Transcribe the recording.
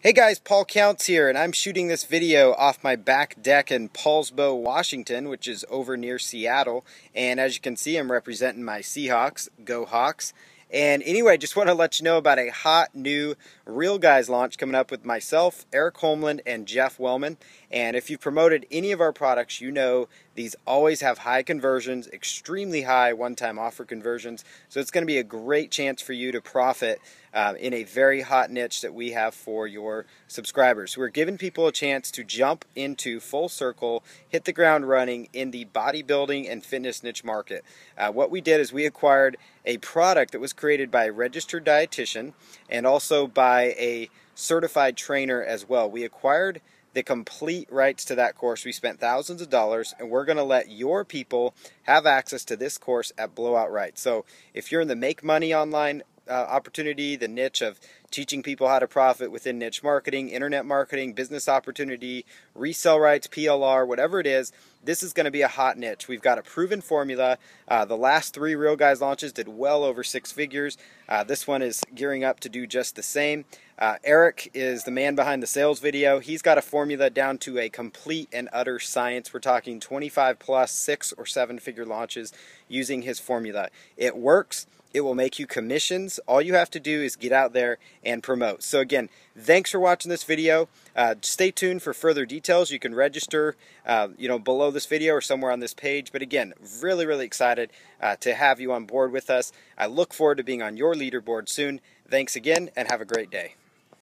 Hey guys, Paul Counts here, and I'm shooting this video off my back deck in Poulsbo, Washington, which is over near Seattle. And as you can see, I'm representing my Seahawks. Go Hawks. And anyway, I just want to let you know about a hot new Real Guys launch coming up with myself, Eric Holmlund, and Jeff Wellman. And if you've promoted any of our products, you know these always have high conversions, extremely high one time offer conversions. So it's going to be a great chance for you to profit uh, in a very hot niche that we have for your subscribers. We're giving people a chance to jump into full circle, hit the ground running in the bodybuilding and fitness niche market. Uh, what we did is we acquired a product that was created by a registered dietitian and also by a certified trainer as well. We acquired the complete rights to that course. We spent thousands of dollars, and we're going to let your people have access to this course at Blowout Right. So if you're in the make money online uh, opportunity, the niche of teaching people how to profit within niche marketing, internet marketing, business opportunity, resell rights, PLR, whatever it is, this is going to be a hot niche. We've got a proven formula. Uh, the last three Real Guys launches did well over six figures. Uh, this one is gearing up to do just the same. Uh, Eric is the man behind the sales video. He's got a formula down to a complete and utter science. We're talking 25 plus six or seven figure launches using his formula. It works. It will make you commissions. All you have to do is get out there and promote. So again, thanks for watching this video. Uh, stay tuned for further details. You can register, uh, you know, below this video or somewhere on this page. But again, really, really excited uh, to have you on board with us. I look forward to being on your leaderboard soon. Thanks again, and have a great day.